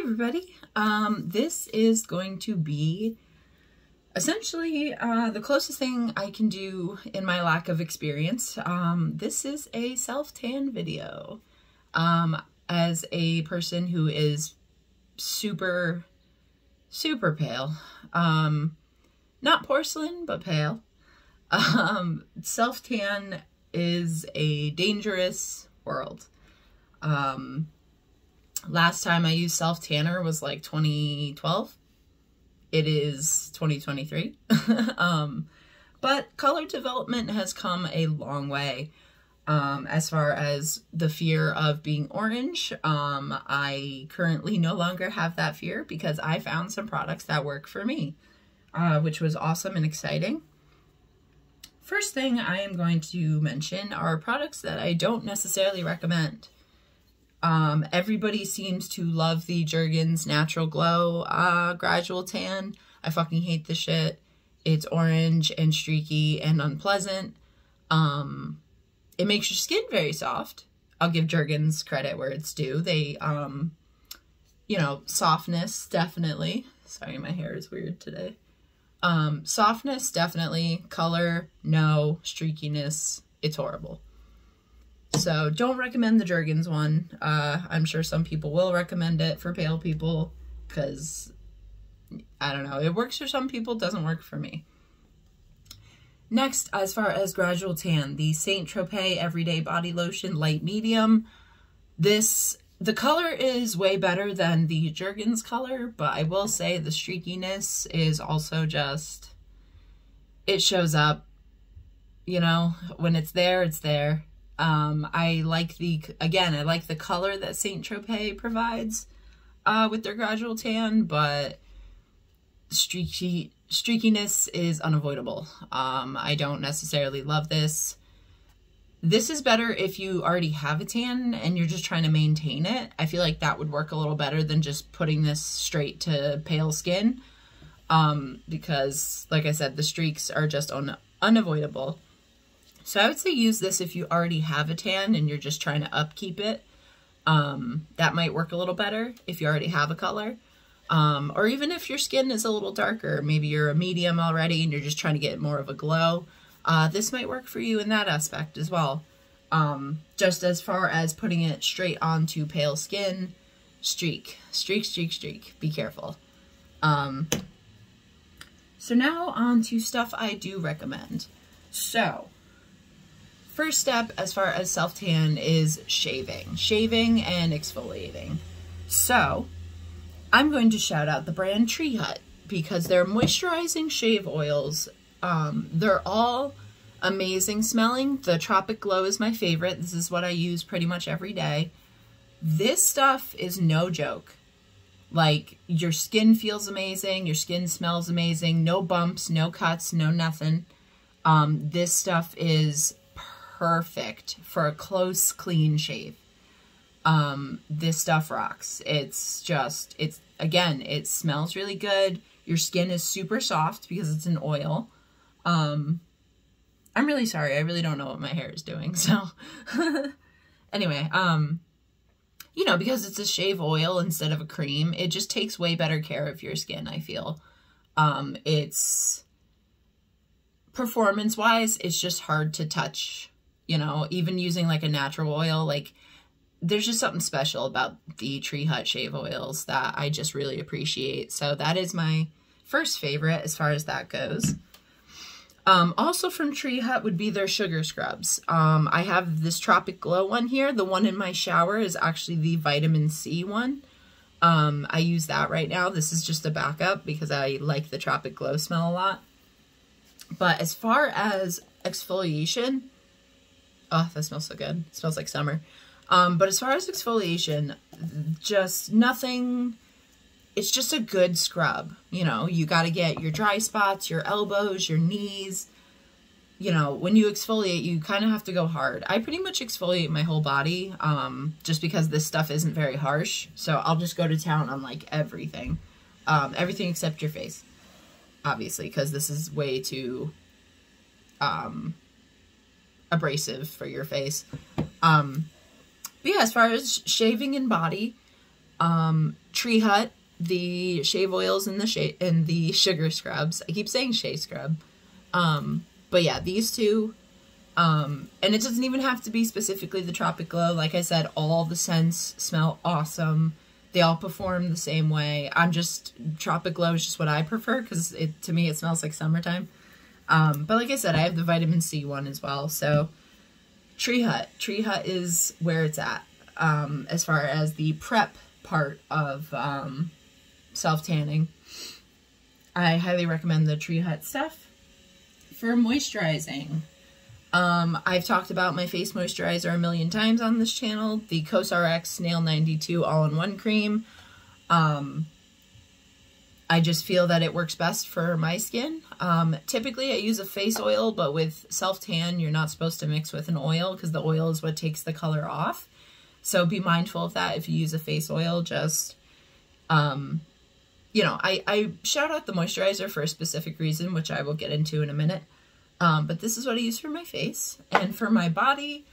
everybody. Um, this is going to be essentially uh, the closest thing I can do in my lack of experience. Um, this is a self-tan video. Um, as a person who is super, super pale, um, not porcelain, but pale, um, self-tan is a dangerous world. Um, last time I used self tanner was like 2012. It is 2023. um, but color development has come a long way. Um, as far as the fear of being orange, um, I currently no longer have that fear because I found some products that work for me, uh, which was awesome and exciting. First thing I am going to mention are products that I don't necessarily recommend. Um, everybody seems to love the Jergens Natural Glow uh, Gradual Tan. I fucking hate the shit. It's orange and streaky and unpleasant. Um, it makes your skin very soft. I'll give Jergens credit where it's due. They, um, you know, softness, definitely. Sorry, my hair is weird today. Um, softness, definitely. Color, no. Streakiness, it's horrible. So don't recommend the Jergens one. Uh, I'm sure some people will recommend it for pale people because, I don't know, it works for some people, doesn't work for me. Next, as far as Gradual Tan, the Saint Tropez Everyday Body Lotion Light Medium. This, the color is way better than the Jergens color, but I will say the streakiness is also just, it shows up, you know, when it's there, it's there. Um, I like the, again, I like the color that Saint Tropez provides uh, with their gradual tan, but streaky, streakiness is unavoidable. Um, I don't necessarily love this. This is better if you already have a tan and you're just trying to maintain it. I feel like that would work a little better than just putting this straight to pale skin. Um, because, like I said, the streaks are just un unavoidable. So I would say use this if you already have a tan and you're just trying to upkeep it. Um, that might work a little better if you already have a color. Um, or even if your skin is a little darker, maybe you're a medium already and you're just trying to get more of a glow. Uh, this might work for you in that aspect as well. Um, just as far as putting it straight onto pale skin, streak, streak, streak, streak. Be careful. Um, so now on to stuff I do recommend. So, First step as far as self-tan is shaving. Shaving and exfoliating. So, I'm going to shout out the brand Tree Hut because their moisturizing shave oils, um, they're all amazing smelling. The Tropic Glow is my favorite. This is what I use pretty much every day. This stuff is no joke. Like, your skin feels amazing. Your skin smells amazing. No bumps, no cuts, no nothing. Um, this stuff is perfect for a close, clean shave. Um, this stuff rocks. It's just, it's, again, it smells really good. Your skin is super soft because it's an oil. Um, I'm really sorry. I really don't know what my hair is doing. So anyway, um, you know, because it's a shave oil instead of a cream, it just takes way better care of your skin, I feel. Um, it's performance wise, it's just hard to touch you know, even using like a natural oil, like there's just something special about the Tree Hut shave oils that I just really appreciate. So that is my first favorite as far as that goes. Um, also from Tree Hut would be their sugar scrubs. Um, I have this Tropic Glow one here. The one in my shower is actually the vitamin C one. Um, I use that right now. This is just a backup because I like the Tropic Glow smell a lot. But as far as exfoliation, Oh, that smells so good. It smells like summer. Um, but as far as exfoliation, just nothing, it's just a good scrub. You know, you got to get your dry spots, your elbows, your knees. You know, when you exfoliate, you kind of have to go hard. I pretty much exfoliate my whole body um, just because this stuff isn't very harsh. So I'll just go to town on like everything. Um, everything except your face, obviously, because this is way too um, abrasive for your face. Um, but yeah, as far as shaving and body, Um, Tree Hut, the shave oils and the shave and the sugar scrubs. I keep saying shave scrub. Um, but yeah, these two. Um, and it doesn't even have to be specifically the Tropic Glow. Like I said, all the scents smell awesome. They all perform the same way. I'm just, Tropic Glow is just what I prefer because to me it smells like summertime. Um, but like I said, I have the vitamin C one as well. So Tree Hut. Tree Hut is where it's at um, as far as the prep part of um, self-tanning. I highly recommend the Tree Hut stuff. For moisturizing, um, I've talked about my face moisturizer a million times on this channel. The COSRX Snail 92 All-in-One Cream. Um, I just feel that it works best for my skin. Um, typically, I use a face oil, but with self-tan, you're not supposed to mix with an oil because the oil is what takes the color off. So be mindful of that if you use a face oil. Just, um, you know, I, I shout out the moisturizer for a specific reason, which I will get into in a minute. Um, but this is what I use for my face. And for my body,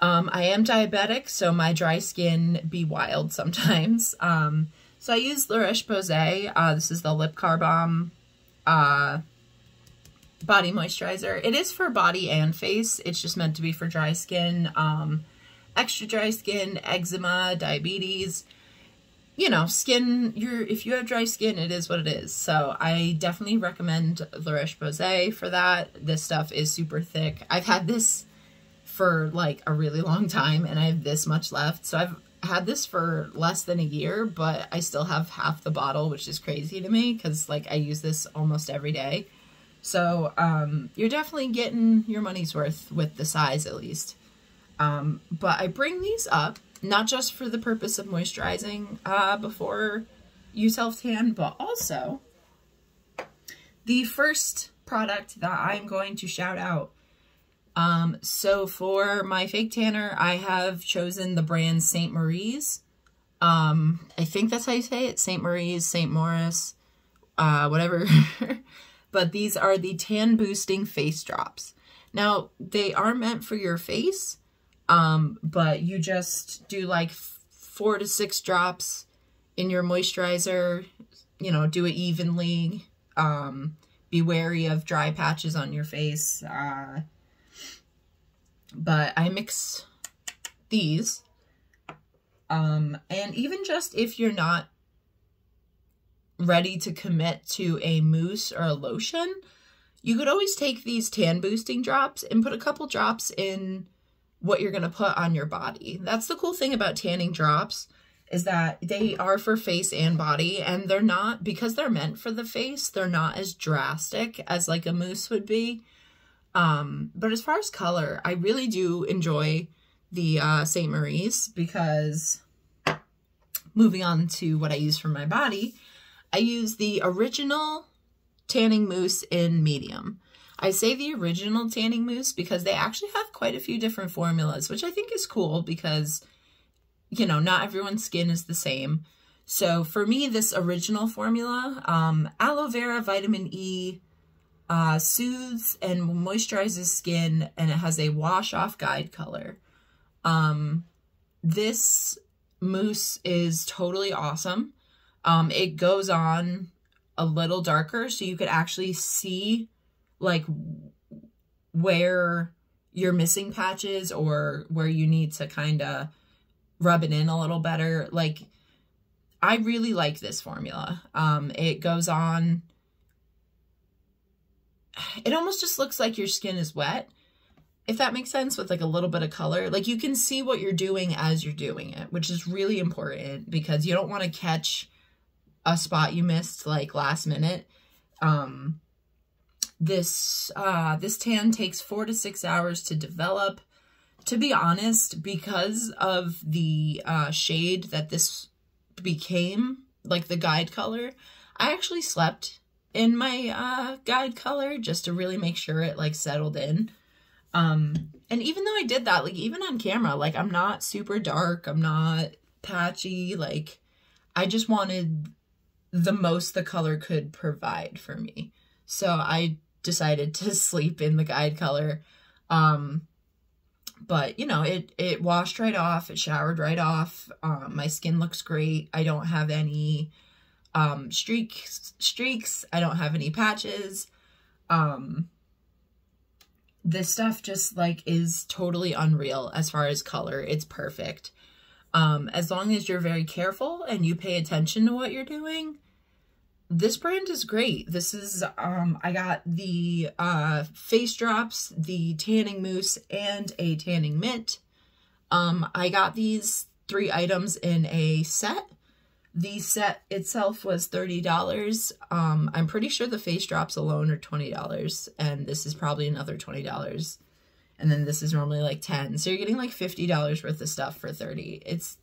um, I am diabetic, so my dry skin be wild sometimes. Um, so I use La Roche-Posay. Uh, this is the Lipikar Balm uh, body moisturizer. It is for body and face. It's just meant to be for dry skin, um, extra dry skin, eczema, diabetes. You know, skin, you're, if you have dry skin, it is what it is. So I definitely recommend La Roche-Posay for that. This stuff is super thick. I've had this for like a really long time and I have this much left. So I've had this for less than a year, but I still have half the bottle, which is crazy to me because like I use this almost every day. So um, you're definitely getting your money's worth with the size at least. Um, but I bring these up not just for the purpose of moisturizing uh, before you self-tan, but also the first product that I'm going to shout out. Um, so for my fake tanner, I have chosen the brand St. Marie's. Um, I think that's how you say it, St. Marie's, St. Morris, uh, whatever. but these are the tan boosting face drops. Now, they are meant for your face, um, but you just do like four to six drops in your moisturizer, you know, do it evenly. Um, be wary of dry patches on your face. Uh, but I mix these. Um, and even just if you're not ready to commit to a mousse or a lotion, you could always take these tan boosting drops and put a couple drops in what you're going to put on your body. That's the cool thing about tanning drops is that they are for face and body and they're not because they're meant for the face they're not as drastic as like a mousse would be um but as far as color i really do enjoy the uh st marie's because moving on to what i use for my body i use the original tanning mousse in medium I say the original tanning mousse because they actually have quite a few different formulas, which I think is cool because, you know, not everyone's skin is the same. So for me, this original formula, um, aloe vera, vitamin E, uh, soothes and moisturizes skin, and it has a wash-off guide color. Um, this mousse is totally awesome. Um, it goes on a little darker, so you could actually see like where you're missing patches or where you need to kind of rub it in a little better. Like, I really like this formula. Um, it goes on, it almost just looks like your skin is wet, if that makes sense, with like a little bit of color. Like you can see what you're doing as you're doing it, which is really important because you don't want to catch a spot you missed like last minute. Um, this, uh, this tan takes four to six hours to develop. To be honest, because of the uh, shade that this became, like the guide color, I actually slept in my uh, guide color just to really make sure it like settled in. Um, and even though I did that, like even on camera, like I'm not super dark, I'm not patchy, like I just wanted the most the color could provide for me. So I decided to sleep in the guide color. Um, but you know, it, it washed right off. It showered right off. Um, my skin looks great. I don't have any, um, streaks, streaks. I don't have any patches. Um, this stuff just like is totally unreal as far as color. It's perfect. Um, as long as you're very careful and you pay attention to what you're doing, this brand is great. This is, um, I got the, uh, face drops, the tanning mousse, and a tanning mitt. Um, I got these three items in a set. The set itself was $30. Um, I'm pretty sure the face drops alone are $20, and this is probably another $20. And then this is normally like 10 So you're getting like $50 worth of stuff for 30 It's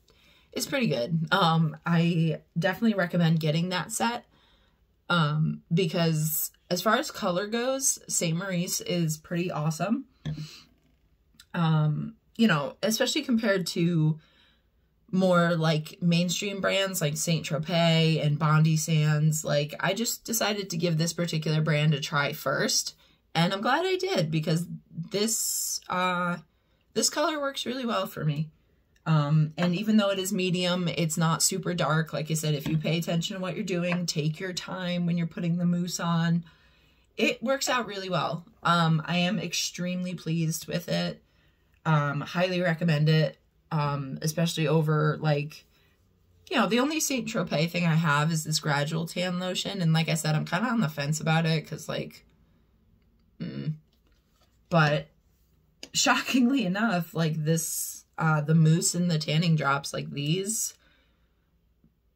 it's pretty good. Um, I definitely recommend getting that set um, because as far as color goes, St. Maurice is pretty awesome. Um, you know, especially compared to more like mainstream brands like Saint Tropez and Bondi Sands. Like, I just decided to give this particular brand a try first, and I'm glad I did because this uh, this color works really well for me. Um, and even though it is medium, it's not super dark. Like I said, if you pay attention to what you're doing, take your time when you're putting the mousse on. It works out really well. Um, I am extremely pleased with it. Um, highly recommend it, um, especially over like, you know, the only St. Tropez thing I have is this gradual tan lotion. And like I said, I'm kind of on the fence about it because like, mm. but shockingly enough, like this uh, the mousse and the tanning drops like these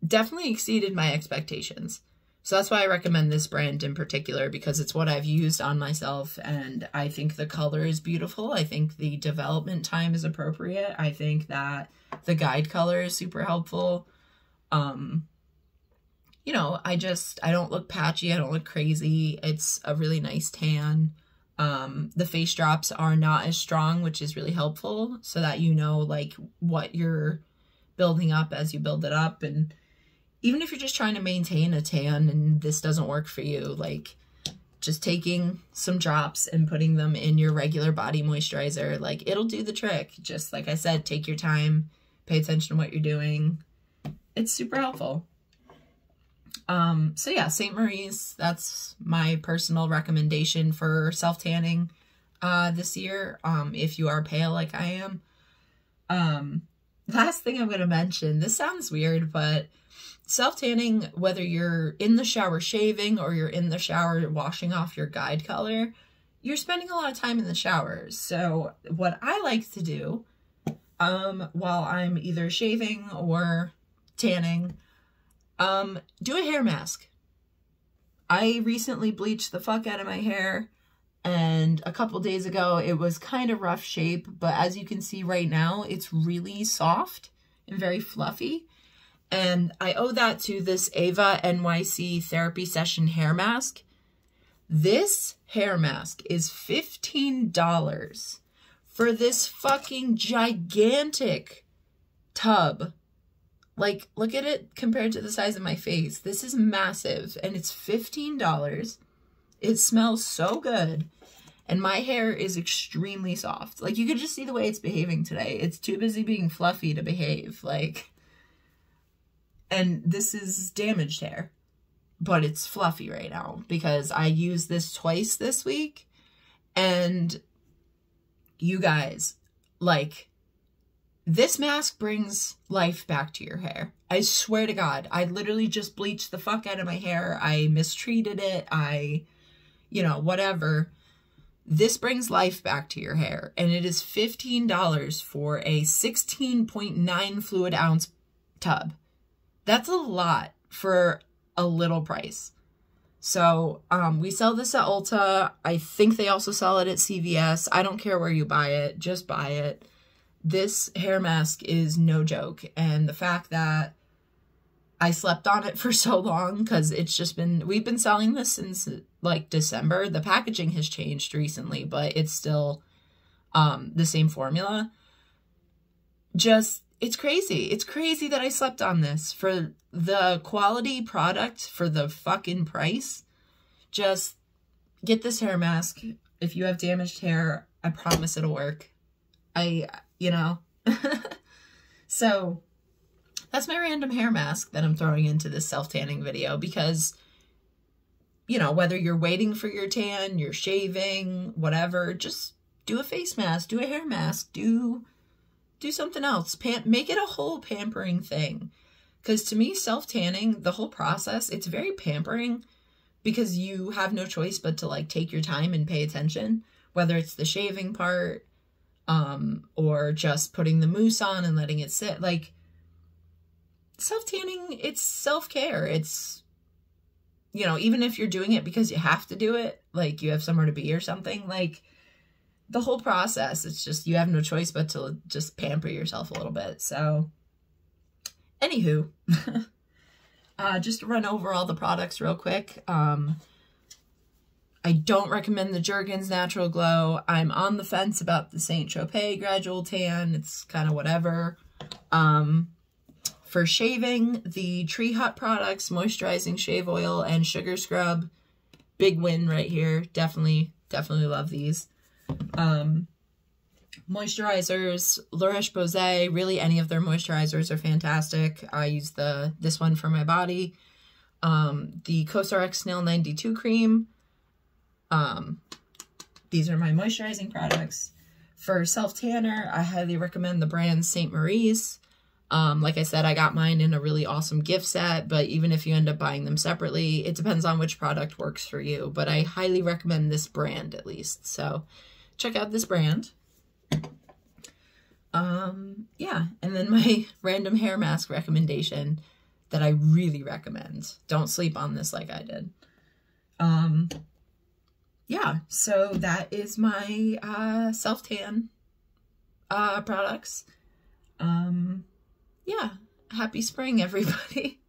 definitely exceeded my expectations. So that's why I recommend this brand in particular because it's what I've used on myself and I think the color is beautiful. I think the development time is appropriate. I think that the guide color is super helpful. Um, you know, I just, I don't look patchy. I don't look crazy. It's a really nice tan. Um, the face drops are not as strong, which is really helpful so that you know like what you're building up as you build it up. And even if you're just trying to maintain a tan and this doesn't work for you, like just taking some drops and putting them in your regular body moisturizer, like it'll do the trick. Just like I said, take your time, pay attention to what you're doing. It's super helpful. Um, so yeah, St. Marie's, that's my personal recommendation for self-tanning uh, this year, um, if you are pale like I am. Um, last thing I'm going to mention, this sounds weird, but self-tanning, whether you're in the shower shaving or you're in the shower washing off your guide color, you're spending a lot of time in the shower. So what I like to do um, while I'm either shaving or tanning um, do a hair mask. I recently bleached the fuck out of my hair and a couple days ago it was kind of rough shape, but as you can see right now, it's really soft and very fluffy. And I owe that to this Eva NYC therapy session hair mask. This hair mask is $15 for this fucking gigantic tub like, look at it compared to the size of my face. This is massive and it's $15. It smells so good. And my hair is extremely soft. Like, you could just see the way it's behaving today. It's too busy being fluffy to behave. Like, and this is damaged hair. But it's fluffy right now because I used this twice this week. And you guys, like, this mask brings life back to your hair. I swear to God, I literally just bleached the fuck out of my hair. I mistreated it. I, you know, whatever. This brings life back to your hair. And it is $15 for a 16.9 fluid ounce tub. That's a lot for a little price. So um, we sell this at Ulta. I think they also sell it at CVS. I don't care where you buy it. Just buy it this hair mask is no joke. And the fact that I slept on it for so long because it's just been, we've been selling this since like December. The packaging has changed recently, but it's still um, the same formula. Just, it's crazy. It's crazy that I slept on this for the quality product for the fucking price. Just get this hair mask. If you have damaged hair, I promise it'll work. I, you know. so that's my random hair mask that I'm throwing into this self-tanning video because, you know, whether you're waiting for your tan, you're shaving, whatever, just do a face mask, do a hair mask, do do something else. Pam make it a whole pampering thing. Because to me, self-tanning, the whole process, it's very pampering because you have no choice but to like take your time and pay attention, whether it's the shaving part um, or just putting the mousse on and letting it sit. Like self-tanning, it's self-care. It's, you know, even if you're doing it because you have to do it, like you have somewhere to be or something, like the whole process, it's just, you have no choice but to just pamper yourself a little bit. So anywho, uh, just run over all the products real quick. Um, I don't recommend the Jergens Natural Glow. I'm on the fence about the Saint Tropez Gradual Tan. It's kind of whatever. Um, for shaving, the Tree Hut products, Moisturizing Shave Oil and Sugar Scrub. Big win right here. Definitely, definitely love these. Um, moisturizers, La Roche-Posay, really any of their moisturizers are fantastic. I use the this one for my body. Um, the Cosrx Snail 92 cream. Um, these are my moisturizing products. For self-tanner, I highly recommend the brand St. Marie's. Um, like I said, I got mine in a really awesome gift set, but even if you end up buying them separately, it depends on which product works for you. But I highly recommend this brand at least. So check out this brand. Um, yeah, and then my random hair mask recommendation that I really recommend. Don't sleep on this like I did. Um, yeah, so that is my uh, self-tan uh, products. Um, yeah, happy spring, everybody.